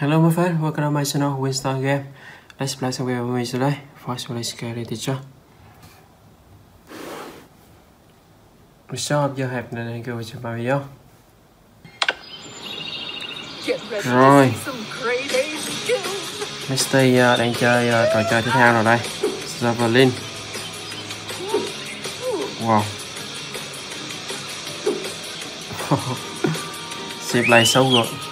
Hello my friend, welcome to my channel Winston Game. Let's play some game with me today. First, let's get it teacher. We start your have nên go to my video. Rồi. Mr. Uh, đang chơi uh, trò chơi thể thao nào đây? Javelin. Wow. She play so good.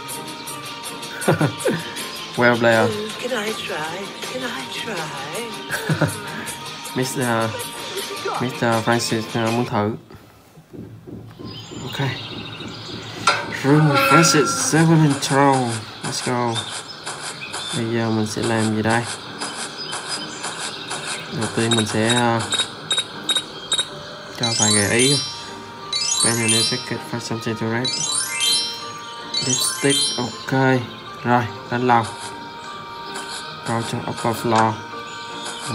well player. Can I try? Can I try? Mr. Mr. Francis uh, muốn thử. Ok. Room Francis Seven Throne. Let's go. Bây giờ mình sẽ làm gì đây? Đầu tiên mình sẽ uh, cho vài gợi ý. Banana jacket for something to red. Lipstick, ok. Rồi, lên lầu Coi cho upper floor. Ừ.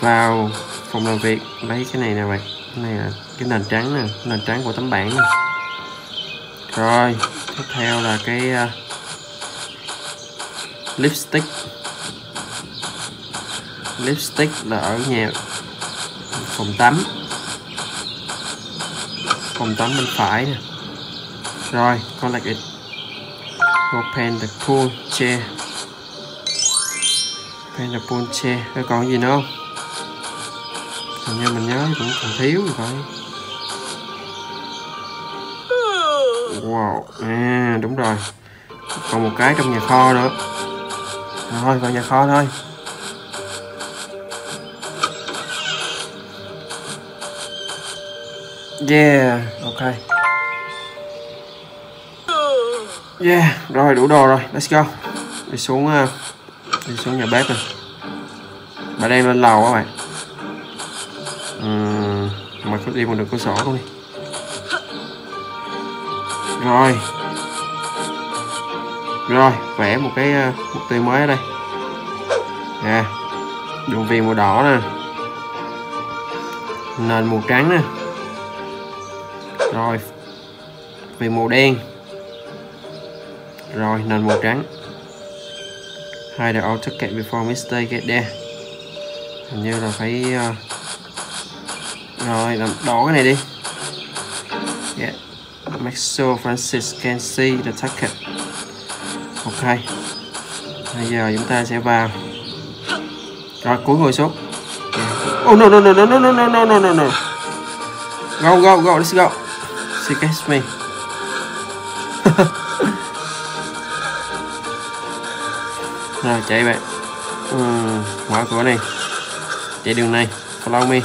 Vào phòng làm việc lấy cái này nè bạn. Cái này là cái nền trắng nè, nền trắng của tấm bảng nè. Rồi, tiếp theo là cái uh, lipstick. Lipstick là ở nhà phòng tắm phòng tắm bên phải nè rồi con it open the pool chair. Open the pool chair. Rồi còn gì nữa không? Hình như mình nhớ cũng còn thiếu rồi phải. Wow. À đúng rồi. Còn một cái trong nhà kho nữa. Thôi, vào nhà kho thôi. Yeah, ok. Yeah, rồi đủ đồ rồi, let's go. Đi xuống ờ, đi xuống nhà bếp này. Bà đang lên lầu các bạn. Uhm, mà có đi bằng được cửa sổ không đi. Rồi. Rồi, vẽ một cái uh, mục tiêu mới ở đây. Nè. Đường viền màu đỏ nè. Nền màu trắng nè rồi vì màu đen rồi, nền màu trắng. Hai the auto get before mistake get there. Hình như là phải ờ, rồi, làm đỏ cái này đi. Yeah. make sure Francis can see the ticket ok. Bây giờ chúng ta sẽ vào. Rồi, cuối ngồi xuống. Yeah. oh no no no no no no no no no no. Go go go, let's go. She gets me. Rồi chạy bạn ừ, Mở cửa này. Chạy đường này. Follow me.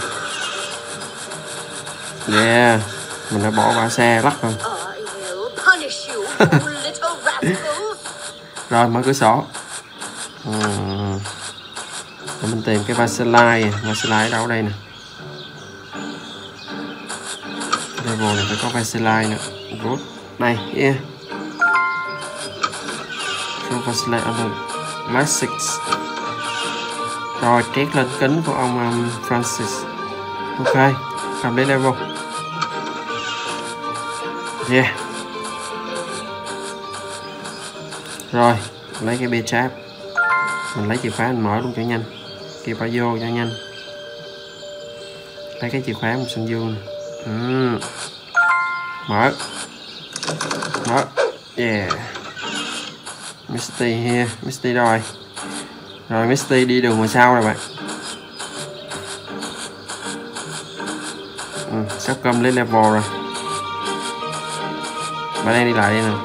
Yeah. Mình đã bỏ bả xe lắc rồi. Rồi mở cửa sổ. Để mình tìm cái Vaseline Vaseline ở đâu đây nè? Level này phải có Vaseline nữa Good Này, yeah. Vaseline on the Rồi, trét lên kính của ông um, Francis. Ok, cầm lấy level Yeah. Rồi, lấy cái bia cháp Mình lấy chìa khóa mình mở luôn cho nhanh. Kịp phải vô cho nhanh. Lấy cái chìa khóa một xin dương nè. Ừ. Mở. Mở. Yeah. Misty here Misty rồi rồi Misty đi đường ngoài sau rồi bạn. Ừ, sắp cơm lên level rồi. Bạn đang đi lại đây nè.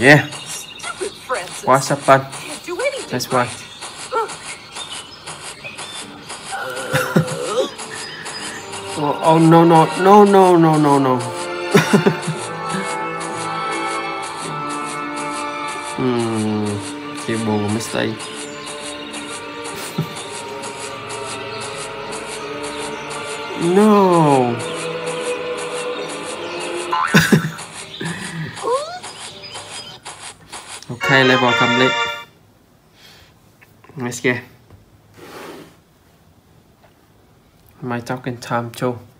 Yeah. What's up bud that's why Oh, oh no no no no no no no. Ừ, hmm, chia buồn mistake. no. okay, level complete. Let's go. my talking time too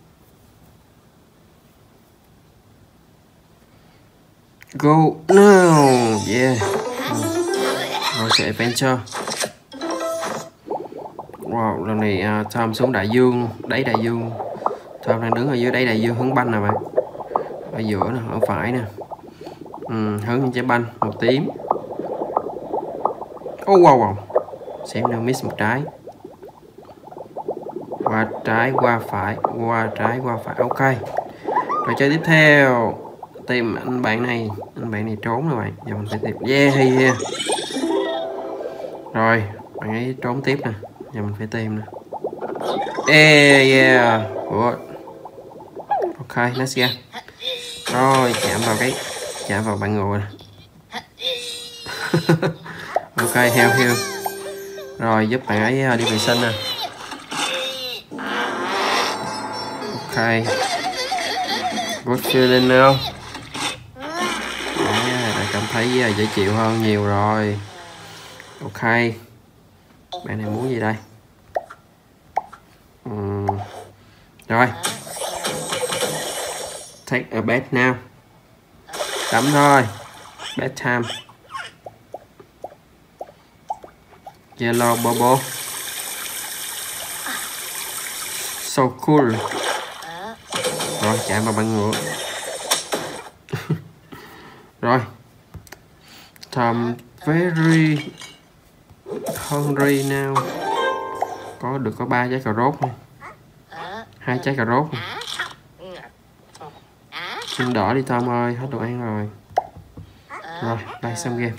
Go now. Yeah. Rồi sẽ adventure. Wow, lần này à, uh, Tom xuống đại dương, đáy đại dương. Tom đang đứng ở dưới đáy đại dương hướng banh nè bạn. Ở giữa nè, ở phải nè. Ừ, hướng trái banh màu tím. Oh wow wow. Xem nào miss một trái. Qua trái, qua phải, qua trái, qua phải. Ok. Rồi chơi tiếp theo tìm anh bạn này, anh bạn này trốn rồi bạn. Giờ mình phải tìm yeah, hay yeah. rồi, bạn ấy trốn tiếp nè. Giờ mình phải tìm nè. Yeah yeah. Good ok let's go rồi, chạm vào cái, chạm vào bạn ngồi nè. Ok, heo heo. Rồi, giúp bạn ấy à, đi vệ sinh nè. Ok. Good feeling now thấy dễ chịu hơn nhiều rồi. Ok. Bạn này muốn gì đây? Uhm. rồi. Take a bath now. Tắm thôi. Bath time. Yellow bubble. So cool. Rồi, chạm vào bạn ngựa. Rồi. I'm very hungry now. Có được có ba trái cà rốt này, hai trái cà rốt xin đỏ đi Tom ơi. Hết đồ ăn rồi. Rồi đây xong game.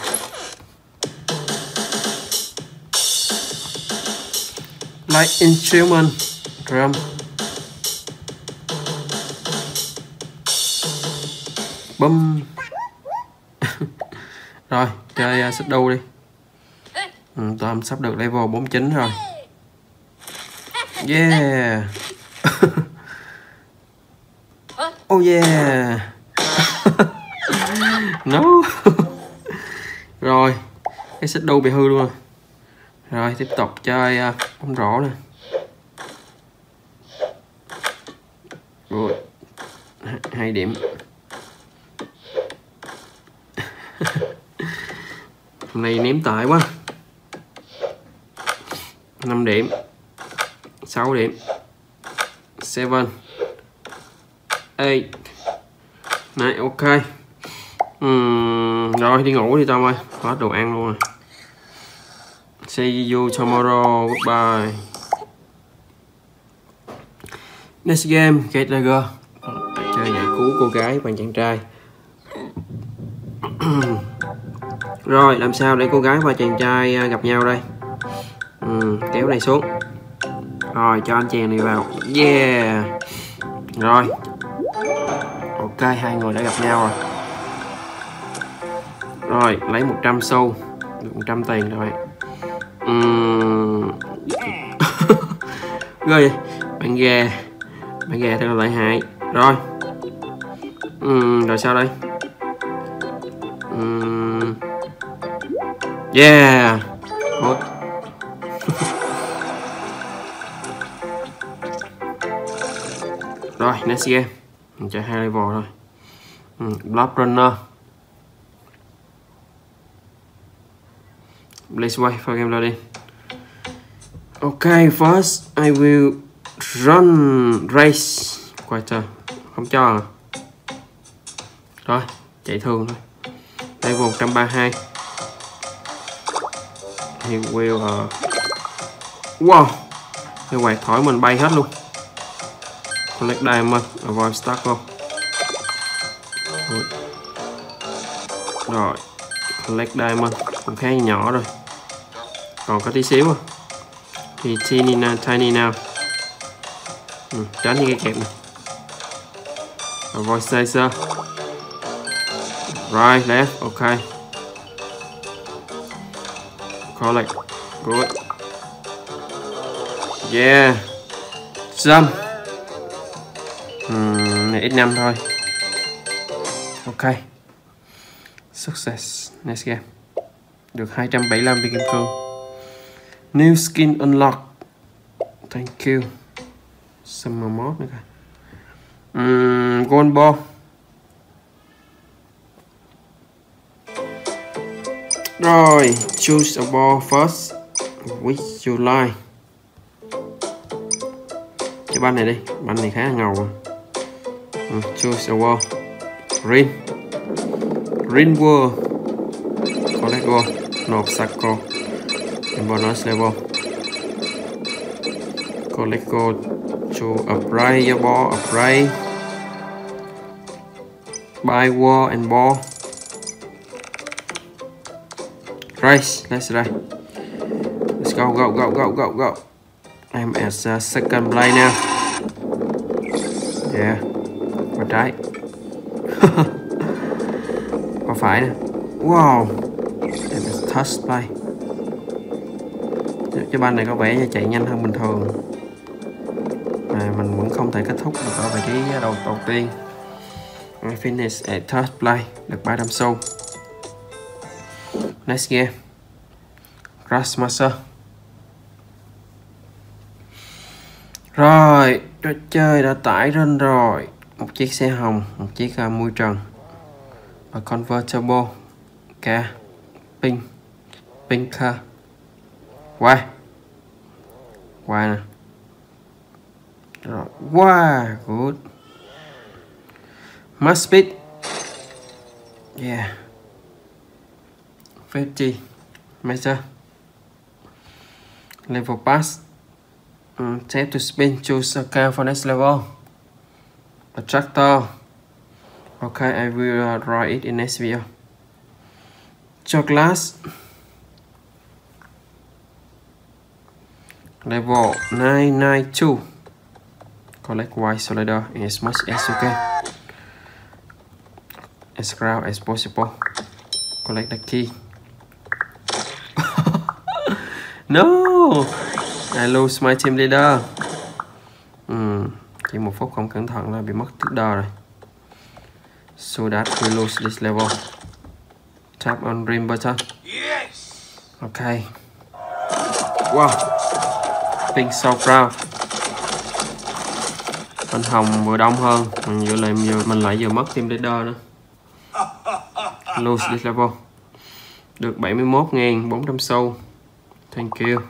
Light instrument drum. Bum rồi chơi uh, xích đu đi. Ừ, Tom sắp được level 49 rồi. Yeah. Oh yeah. No. Rồi cái xích đu bị hư luôn rồi. Rồi tiếp tục chơi uh, bóng rổ nè. Rồi hai điểm hôm nay ném tệ quá. 5 điểm. 6 điểm. 7 8 này ok. Uhm, rồi đi ngủ đi Tom ơi. Hết đồ ăn luôn rồi. See you tomorrow. Goodbye. Next game get dagger chơi giải cứu cô gái bằng chàng trai. rồi làm sao để cô gái và chàng trai à, gặp nhau đây? Ừ, kéo này xuống. Rồi cho anh chàng này vào. Yeah. Rồi. Ok hai người đã gặp nhau rồi. Rồi lấy 100 xu. Được 100 tiền rồi. Uhm. rồi bạn gà. Bạn gà tên là Lại hại. Rồi. Uhm, rồi sao đây? Yeah. Good. rồi next game. Mình chơi hai level thôi. Ừ, Blood Runner. Let's wait for game loading. Okay, first I will run race. Quay chờ, Không cho à. Rồi, chạy thường thôi. Level 132 thì will uh... Wow. Cái quạt thổi mình bay hết luôn. Collect Diamond Avoid Stack luôn. Rồi Collect Diamond Cũng khá nhỏ rồi. Còn có tí xíu à. Thì tiny now, tiny now. Ừ, Tránh những cái kẹp này. Avoid Chaser Right, left, ok. Collect Good. Yeah. Jump uhm, này x5 thôi. Ok. Success. Next game. Được 275 viên kim cương. New skin unlock. Thank you. Summer mod nữa kìa. Uhm, gold ball. Rồi choose a ball first which you like cái banh này đi banh này khá là ngầu Uh, choose a ball. Green green world collect ball no circle and bonus level collect go to apply your ball apply buy wall and ball. Race let's try let's go go go go go go. I'm at uh, second play now. Yeah. Qua trái. Qua phải nè. Wow. Em touch play cái ban này có vẻ như chạy nhanh hơn bình thường. Mà mình vẫn không thể kết thúc được ở vị trí đầu đầu tiên. Finish at third play được 300 xu next game. Grassmaster rồi trò chơi đã tải lên rồi. Một chiếc xe hồng một chiếc uh, mui trần. Và convertible. Ok. pink pink car. Quay quay nè. Rồi wow good. Must speed. Yeah. 50 measure ừ, level pass um, set to spin choose a car for next level. A tractor okay I will uh, draw it in next video. Cho class level 992 collect white slider as much as you can as crowd as possible. Collect the key. No. I lose my team leader. Ừ, chỉ một phút không cẩn thận là bị mất leader rồi. So that we lose this level. Tap on green button. Ok. Wow. Pink so proud. Bên hồng vừa đông hơn. Mình vừa lại vừa mình lại vừa mất team leader nữa. Lose this level. Được 71.400 xu thank you.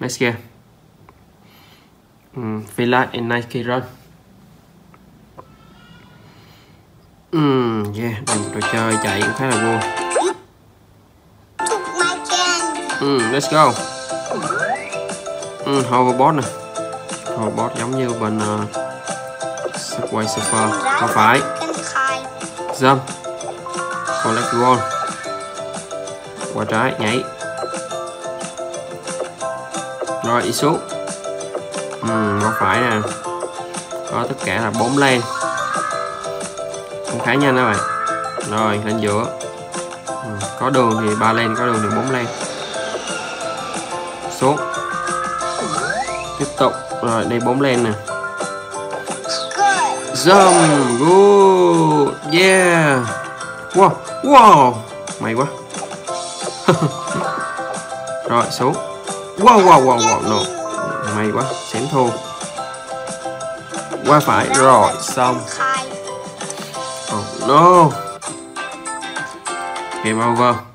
Next game. Um, Villa in Nike run. Um, yeah đây trò chơi chạy cũng khá là vui um, let's go. Um, hoverboard nè. Hoverboard giống như bên uh, Subway Surfer. Có phải. Jump collect goal qua trái nhảy. Rồi đi xuống. Ừ, nó phải nè. Có tất cả là bốn len. Cũng khá nhanh đó bạn. Rồi lên giữa. Ừ, có đường thì ba len có đường thì bốn len. Xuống. Tiếp tục. Rồi đây bốn len nè. Zoom, Good. Yeah. Wow. Wow. May quá. Rồi xuống. Wow wow wow wow no. May quá Xém thua Qua phải Rồi xong. Oh no. Game over